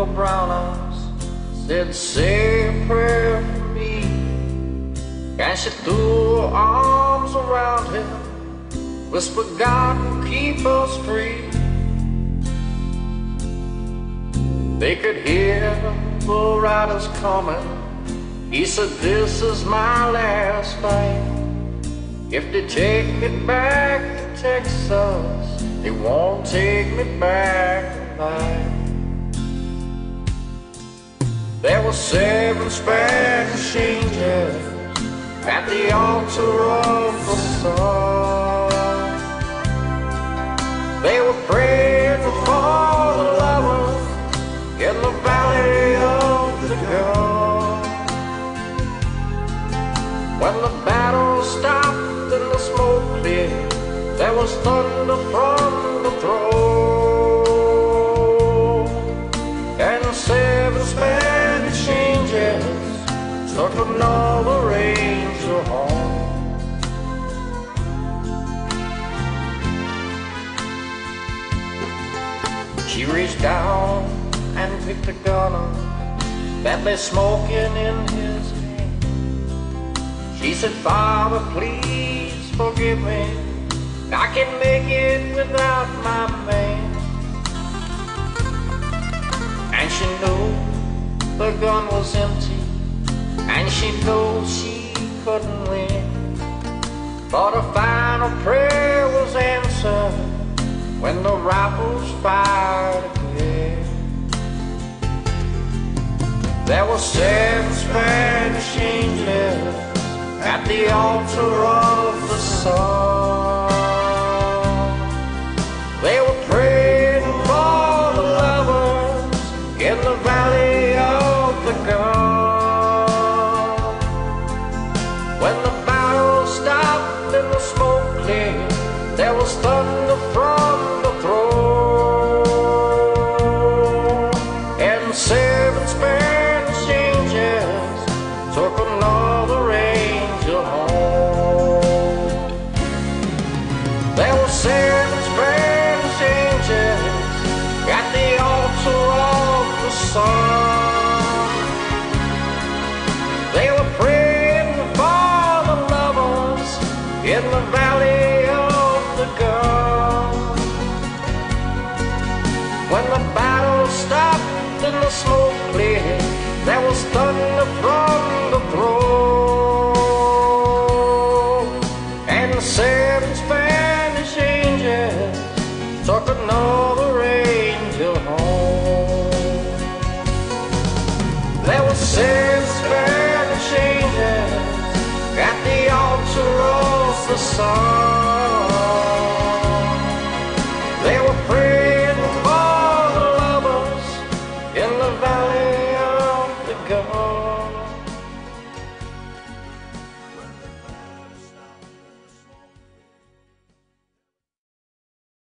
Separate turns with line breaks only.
her brown eyes, said, Say a prayer for me. And she threw her arms around him, whispered, God will keep us free. They could hear the riders coming. He said, This is my last fight. If they take me back to Texas, they won't take me back alive. There were seven Spanish angels at the altar of the sun. There was thunder from the throne. And seven Spanish angels took another angel home. She reached down and picked a gun up that lay smoking in his hand. She said, Father, please forgive me. I can make it without my man. And she knew the gun was empty, and she knew she couldn't win. But her final prayer was answered when the rifles fired again. There were seven Spanish angels at the altar of the sun. Thunder from the throne. And seven Spanish angels took another angel home. There were seven Spanish angels at the altar of the sun. They were praying for the lovers in the valley the gun. When the battle stopped and the smoke cleared, there was thunder from the throne. And the seven Spanish angels took another angel home. There were seven Spanish angels at the altar of the sun.